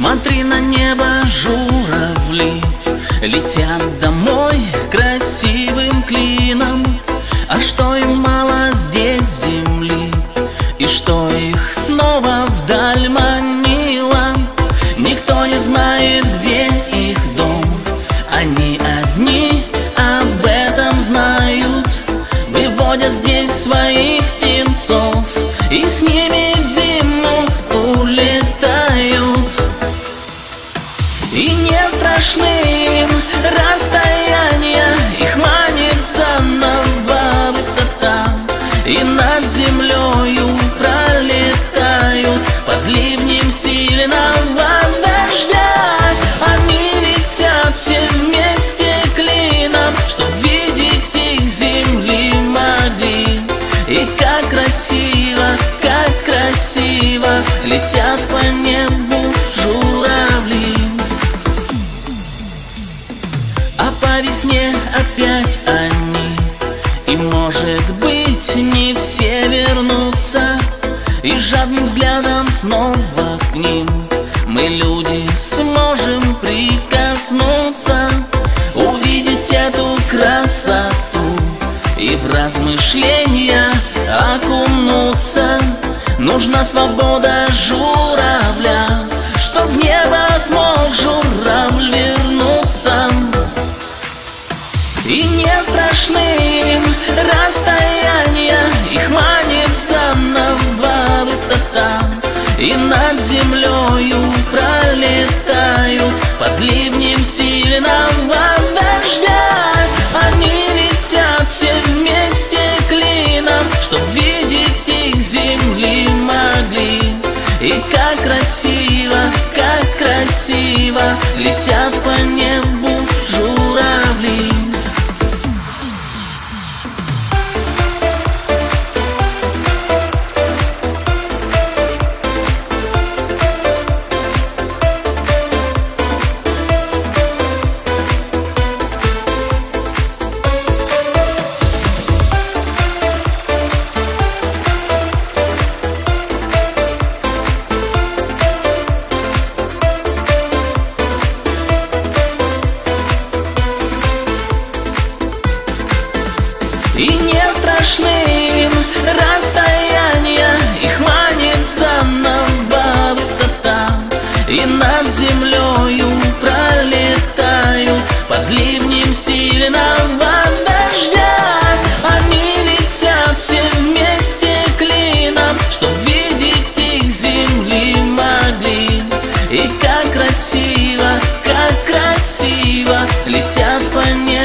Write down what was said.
Смотри на небо, журавли Летят домой красивым клеем страшным расстоянием жадным взглядом снова к ним. Мы, люди, сможем прикоснуться Увидеть эту красоту И в размышления окунуться. Нужна свобода журавля. летят. страшным. Расстояние Их манит заново высота И над землею пролетают. Под ливнем сильного дождя. Они летят все вместе клином Чтоб видеть их земли могли. И как красиво, как красиво Летят по небу.